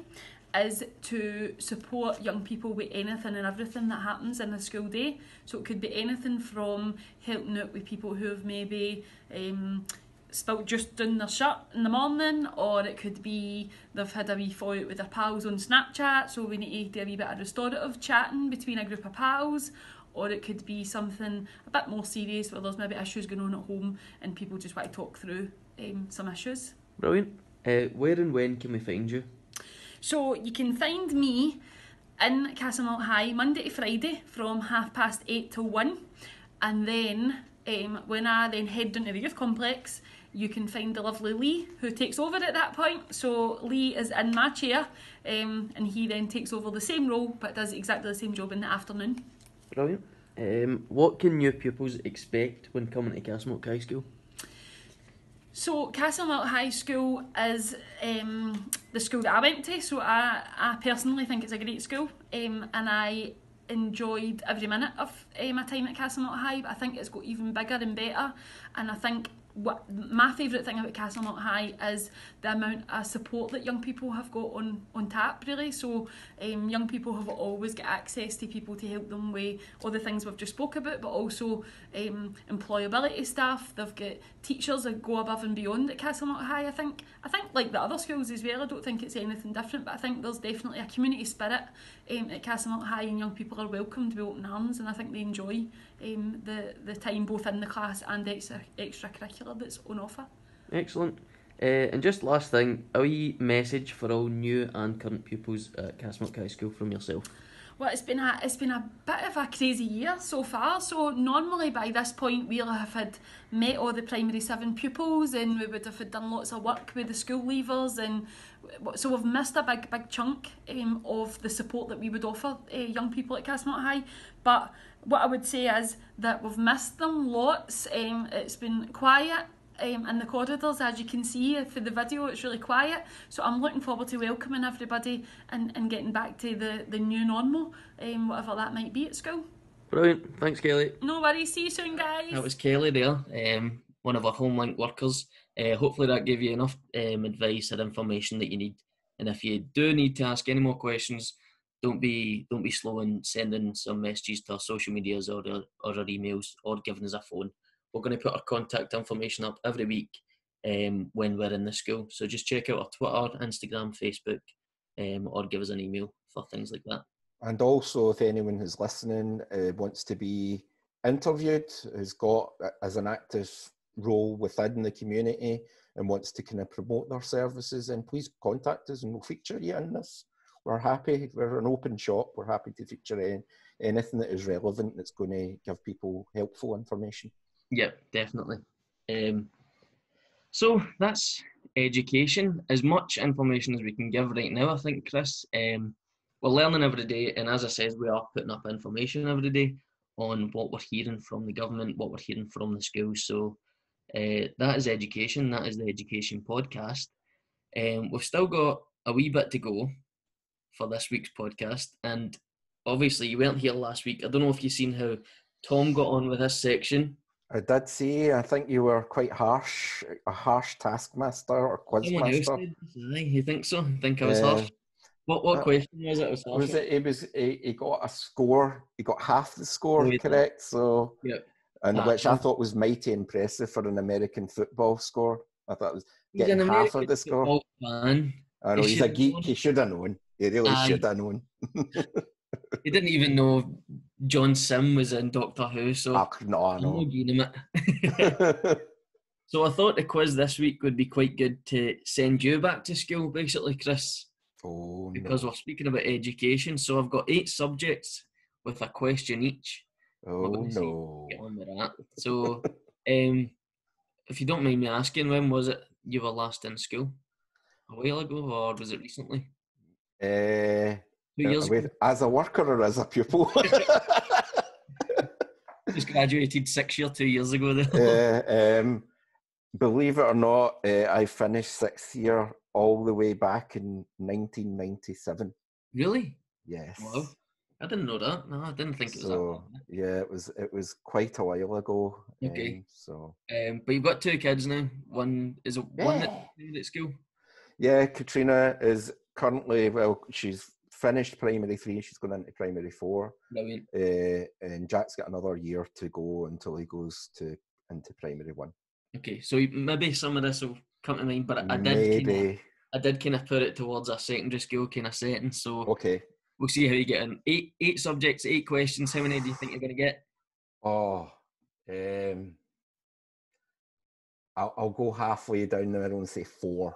is to support young people with anything and everything that happens in a school day. So it could be anything from helping out with people who have maybe um, spilt just down their shirt in the morning, or it could be they've had a wee fight with their pals on Snapchat, so we need to do a wee bit of restorative chatting between a group of pals. Or it could be something a bit more serious where there's maybe issues going on at home and people just want to talk through um, some issues.
Brilliant. Uh, where and when can we find you?
So you can find me in Castlemilk High Monday to Friday from half past eight till one, and then um, when I then head down to the youth complex, you can find the lovely Lee who takes over at that point. So Lee is in my chair, um, and he then takes over the same role but does exactly the same job in the afternoon.
Brilliant. Um, what can new pupils expect when coming to Castlemilk High School?
So Castlemilk High School is um, the school that I went to. So I, I personally think it's a great school, um, and I enjoyed every minute of uh, my time at Castlemilk High. But I think it's got even bigger and better, and I think what my favourite thing about Castlemilk High is the amount of support that young people have got on, on tap really. So um, young people have always got access to people to help them with all the things we've just spoke about but also um, employability staff they've got teachers that go above and beyond at Castlemilk High I think. I think like the other schools as well I don't think it's anything different but I think there's definitely a community spirit um, at Castlemilk High and young people are welcomed with open arms and I think they enjoy um, the, the time both in the class and extra, extracurricular that's on offer.
Excellent. Uh, and just last thing, a wee message for all new and current pupils at Castlemilk High School from yourself.
Well, it's been a it's been a bit of a crazy year so far. So normally by this point we'll have had met all the primary seven pupils, and we would have had done lots of work with the school leavers, and so we've missed a big big chunk um, of the support that we would offer uh, young people at Castlemilk High. But what I would say is that we've missed them lots. Um, it's been quiet um, in the corridors, as you can see for the video, it's really quiet. So I'm looking forward to welcoming everybody and, and getting back to the, the new normal, um, whatever that might be at school.
Brilliant. Thanks, Kelly.
No worries. See you soon, guys.
That was Kelly there, um, one of our HomeLink workers. Uh, hopefully that gave you enough um, advice and information that you need. And if you do need to ask any more questions, don't be don't be slow in sending some messages to our social medias or our, or our emails or giving us a phone. We're going to put our contact information up every week um, when we're in the school. So just check out our Twitter, Instagram, Facebook, um, or give us an email for things like that.
And also, if anyone who's listening uh, wants to be interviewed, has got as an active role within the community and wants to kind of promote their services, then please contact us and we'll feature you in this we're happy. We're an open shop. We're happy to feature any, anything that is relevant that's going to give people helpful information.
Yeah, definitely. Um, so that's education. As much information as we can give right now, I think, Chris. Um, we're learning every day, and as I said, we are putting up information every day on what we're hearing from the government, what we're hearing from the schools. So uh, that is education. That is the education podcast. Um, we've still got a wee bit to go for this week's podcast. And obviously, you weren't here last week. I don't know if you've seen how Tom got on with this section.
I did see. I think you were quite harsh, a harsh taskmaster or quizmaster.
You think so? I think I was uh, harsh. What what uh, question was it? Was,
was it? It was. He, he, got a score. He got half the score oh, correct. So.
Yep.
And which I thought was mighty impressive for an American football score. I thought it was getting half of the score.
Man.
I know he he's a geek. Known. He should have known. He really should have known.
he didn't even know John Simm was in Doctor Who, so
oh, no, no.
so I thought the quiz this week would be quite good to send you back to school, basically, Chris.
Oh,
because
no.
we're speaking about education. So I've got eight subjects with a question each.
Oh no!
Get on with that. So, um, if you don't mind me asking, when was it you were last in school? A while ago, or was it recently?
Uh,
years
with, as a worker or as a pupil?
Just graduated six year, two years ago.
Uh, um, believe it or not, uh, I finished sixth year all the way back in 1997.
Really?
Yes.
Wow. I didn't know that. No, I didn't think it was
so, that. Yeah, it was. It was quite a while ago.
Okay.
Um, so.
Um, but you've got two kids now. One is a yeah. one at school.
Yeah, Katrina is currently, well, she's finished primary three. She's going into primary four.
Brilliant.
Uh, and Jack's got another year to go until he goes to into primary one.
Okay, so maybe some of this will come to mind, but I did
maybe.
Kinda, I did kind of put it towards a secondary school kind of setting. So
okay,
we'll see how you get in. Eight eight subjects, eight questions. How many do you think you're going to get?
Oh, um, I'll, I'll go halfway down the middle and say four.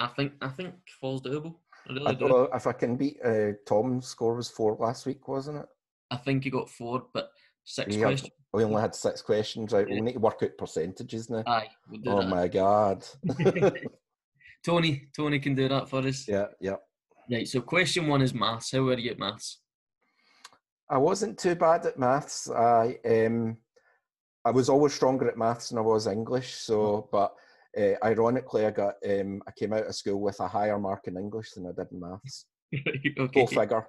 I think I think falls doable.
I, really I don't do. know if I can beat uh, Tom's score was four last week, wasn't it?
I think you got four, but six we questions.
We only had six questions, right? Yeah. We need to work out percentages now.
Aye, we'll
oh
that.
my god.
Tony, Tony can do that for us.
Yeah, yeah.
Right. So, question one is maths. How were you at maths?
I wasn't too bad at maths. I um, I was always stronger at maths than I was English. So, but Uh, ironically, I got um, I came out of school with a higher mark in English than I did in maths.
okay.
Go figure.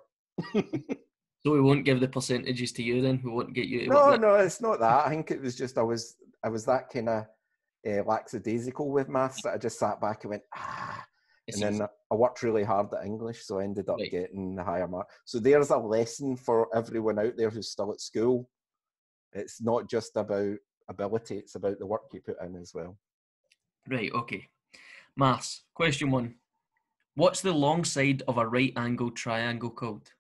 So we won't give the percentages to you then. We won't get you. to
No, no, it's not that. I think it was just I was I was that kind of uh, lackadaisical with maths that I just sat back and went ah, and then I worked really hard at English, so I ended up
Right.
getting the higher mark. So there's a lesson for everyone out there who's still at school. It's not just about ability; it's about the work you put in as well.
Right, okay. Maths. Question one. What's the long side of a right angled triangle called?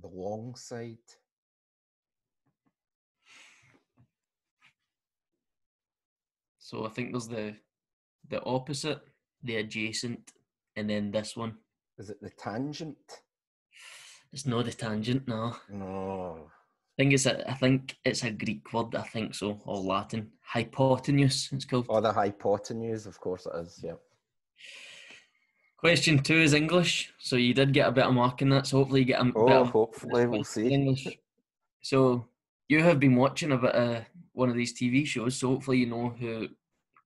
The long side.
So I think there's the the opposite, the adjacent, and then this one.
Is it the tangent?
It's not the tangent, no.
No.
I think it's a I think it's a Greek word, I think so, or Latin. Hypotenuse, it's called.
Oh, the hypotenuse, of course it is. Yeah.
Question two is English. So you did get a bit of mark in that, so hopefully you get a bit
Oh, hopefully we'll see.
English. So you have been watching a bit of one of these TV shows, so hopefully you know who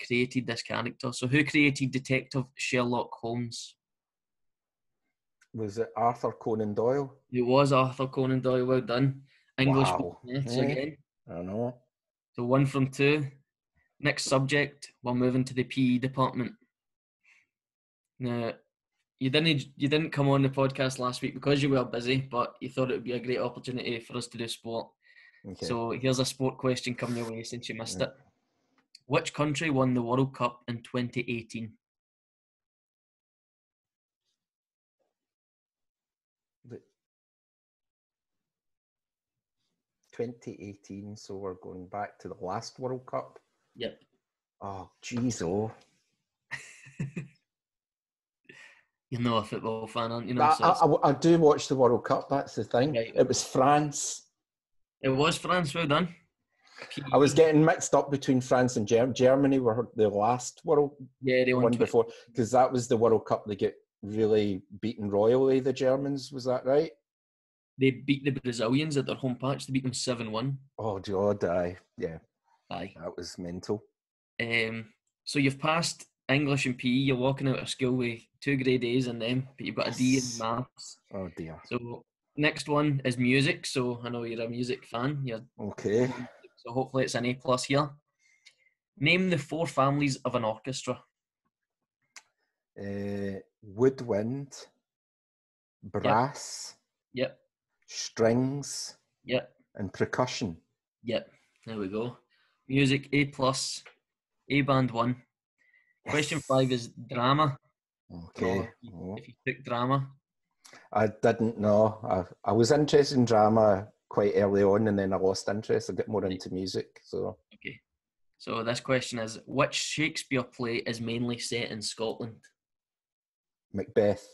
created this character. So who created Detective Sherlock Holmes?
Was it Arthur Conan Doyle?
It was Arthur Conan Doyle. Well done. English
Wow.
maths
Eh?
again.
I don't know.
So one from two. Next subject, we're moving to the PE department. Now, you didn't you didn't come on the podcast last week because you were busy, but you thought it would be a great opportunity for us to do sport.
Okay.
So here's a sport question coming your way since you missed
Yeah.
it. Which country won the World Cup in 2018?
2018, so we're going back to the last World Cup.
Yep.
Oh, jeez, oh.
You're not a football fan, aren't you? No,
I,
so
I, I- do watch the World Cup, that's the thing.
Right.
It was France.
it was France. Well done.
I was getting mixed up between France and Germany. Germany were the last World
yeah, they won.
one
20
before, because that was the World Cup they get really beaten royally, the Germans, was that right?
They beat the Brazilians at their home patch. They beat them seven one.
Oh, God, aye. Yeah,
Aye.
that was mental.
Um, so you've passed English and PE. You're walking out of school with two grade A's in them, but you've got a D in maths.
Oh, dear.
So next one is music. So I know you're a music fan. You're,
Okay.
so hopefully it's an A plus here. Name the four families of an orchestra.
Uh, woodwind, brass,
Yep,
strings,
yep,
and percussion.
yep. There we go. Music A plus. A band one. Question five is drama.
Okay.
So if you-
Oh,
If you took drama,
I didn't know. I, I was interested in drama quite early on, and then I lost interest. I got more into music. So
okay. So this question is: Which Shakespeare play is mainly set in Scotland?
Macbeth.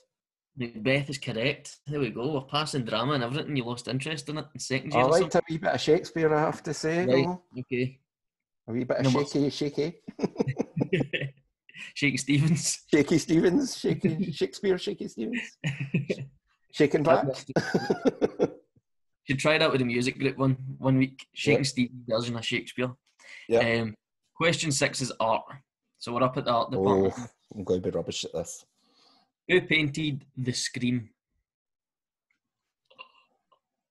Macbeth is correct. There we go. We're passing drama and everything. You lost interest in it in second year. or
liked a wee bit of Shakespeare, I have to say.
Right.
though.
Okay.
A wee bit of
No, what's-
shaky, shaky,
Shaky Stevens.
shaky Stevens, shaky Shakespeare, shaky Stevens, shaking back.
Should try that with the music group one one week. Shaking
Yep.
Stevens version of Shakespeare.
yeah.
Um, question six is art. So we're up at the art
Oh. I'm going to be rubbish at this.
Who painted the Scream?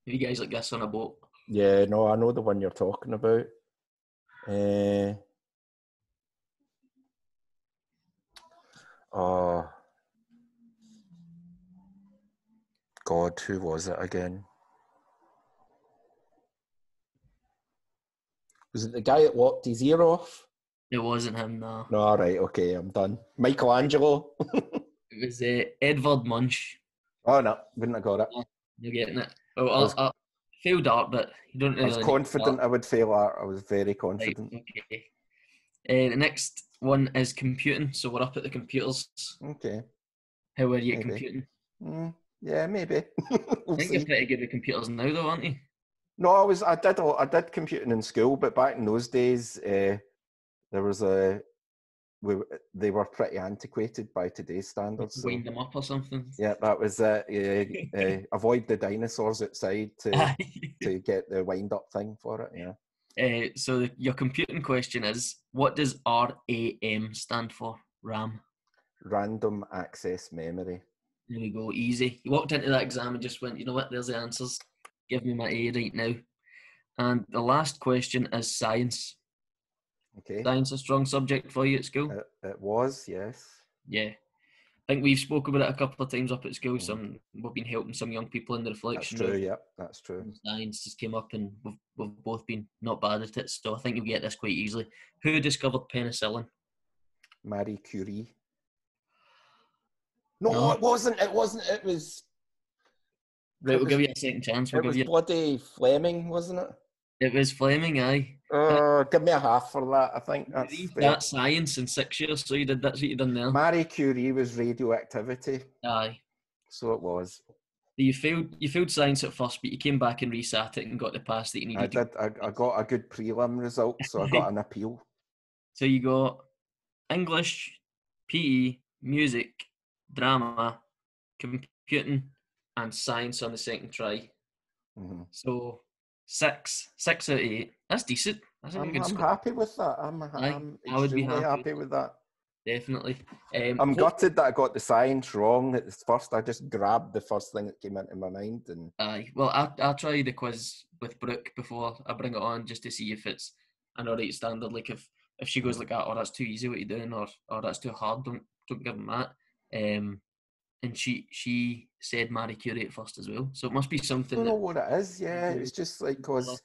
You guys like this on a boat?
Yeah, no, I know the one you're talking about. Uh, oh, God, who was it again? Was it the guy that locked his ear off?
It wasn't him, no.
No, all right, okay, I'm done. Michelangelo.
It was uh, Edvard Munch.
oh no, wouldn't have got it.
You're getting it. Well,
I
I,
was-
I failed art, but you don't Really
I
was
confident. I would fail art. I was very
Right,
confident.
okay. Uh, the next one is computing. So we're up at the computers.
Okay.
How are you at
Maybe.
computing?
Mm, yeah, maybe.
I
we'll
think
see.
you're pretty good at computers now, though, aren't you?
No, I was. I did. I did computing in school, but back in those days, uh, there was a. We, they were pretty antiquated by today's standards. So,
Wind them up or something.
yeah, that was it. Yeah, uh, avoid the dinosaurs outside to to get the wind up thing for it. Yeah.
Uh, so your computing question is, what does RAM stand for? RAM.
Random access memory.
There we go, easy. You walked into that exam and just went, you know what, there's the answers. Give me my A right now. And the last question is science.
Okay.
Science a strong subject for you at school?
It, it was, yes.
Yeah. I think we've spoken about it a couple of times up at school.
Mhm.
Some we've been helping some young people in the reflection.
That's
true,
yep, that's true.
Science just came up and we've, we've both been not bad at it. So I think you'll get this quite easily. Who discovered penicillin?
Marie Curie. No,
No.
it wasn't. It wasn't. It was.
Right,
It
we'll
was-
give you a second chance. We'll
It
give
was
you.
bloody Fleming, wasn't it?
It was Fleming, aye.
Uh, give me a half for that. I think that's
that science in six years, so you did that's what you done there.
Marie Curie was radioactivity,
Aye.
so it was.
You failed you failed science at first, but you came back and resat it and got the pass that you needed. to-
did. I, I got a good prelim result, so I got an appeal.
So you got English, PE, music, drama, computing, and science on the second try.
Mhm.
So six, six out of eight. That's decent. That's a
I'm,
good
I'm
score.
happy with that. I'm, I'm
I would be happy.
happy with that.
Definitely. Um,
I'm
hope-
gutted that I got the science wrong at first. I just grabbed the first thing that came into my mind, and
Aye. Well, I I'll try the quiz with Brooke before I bring it on just to see if it's an alright standard. Like if if she goes like that, or that's too easy what you're doing, or or that's too hard, don't don't give them that. Um, and she she said Marie Curie at first as well, so it must be something.
I don't know what it is. Yeah, it's just like because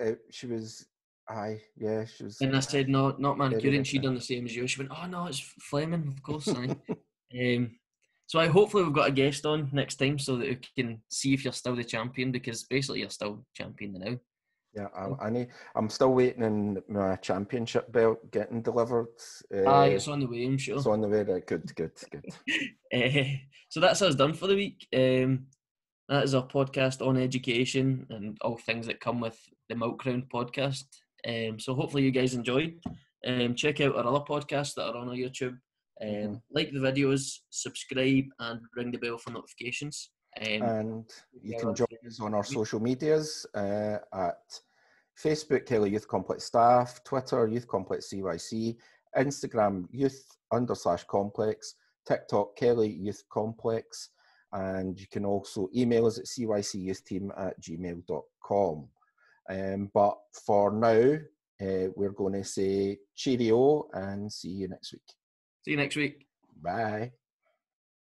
uh, she was. Aye, yeah, she was.
And I said, no, not Marie Curie, and she done the same as you. She went, oh no, it's Fleming, of course. aye." um, so I hopefully we've got a guest on next time so that we can see if you're still the champion because basically you're still champion now.
Yeah, I, I need, I'm still waiting on my championship belt getting delivered. Uh,
Aye, it's on the way, I'm sure.
it's on the way. Right, good, good, good.
Eh, so that's us done for the week. Um, that is our podcast on education and all things that come with the Milk Round podcast. Um, so hopefully you guys enjoyed. Um, check out our other podcasts that are on our YouTube. Um,
Mhm.
Like the videos, subscribe, and ring the bell for notifications. Um,
And you can join us on our social medias uh, at Facebook, Kelly Youth Complex Staff, Twitter, Youth Complex CYC, Instagram, Youth under slash complex, TikTok, Kelly Youth Complex, and you can also email us at cycyouthteam at gmail.com. Um, but for now, uh, we're going to say cheerio and see you next week.
see you next week.
Bye.